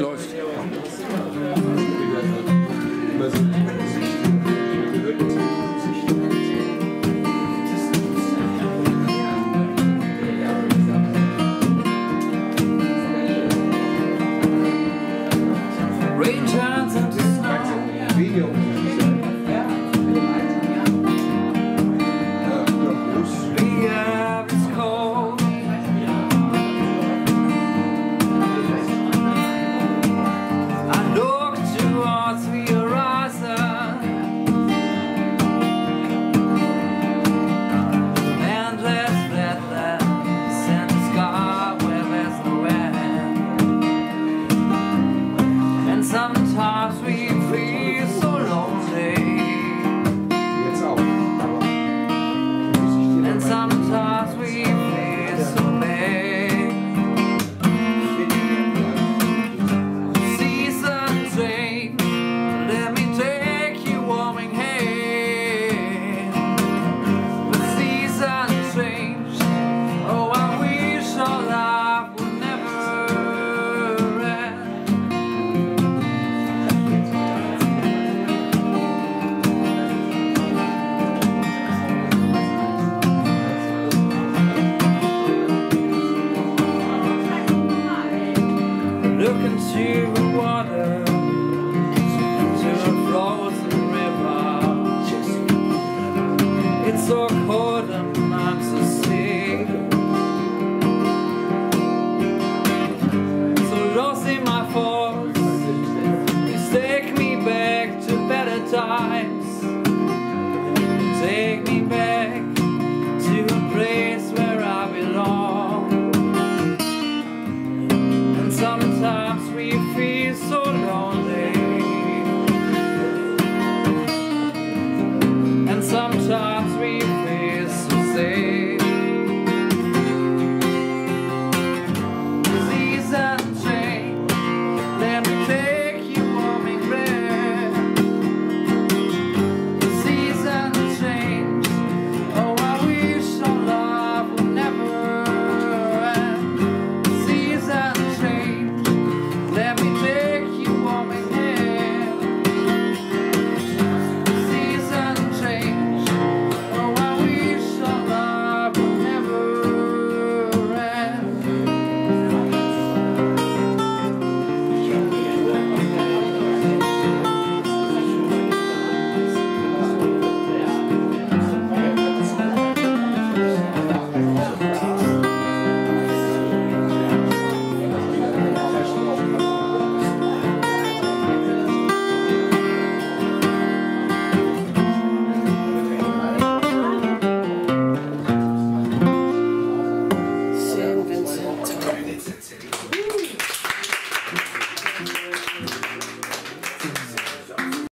Läuft. Look into the water feel so lonely. And sometimes.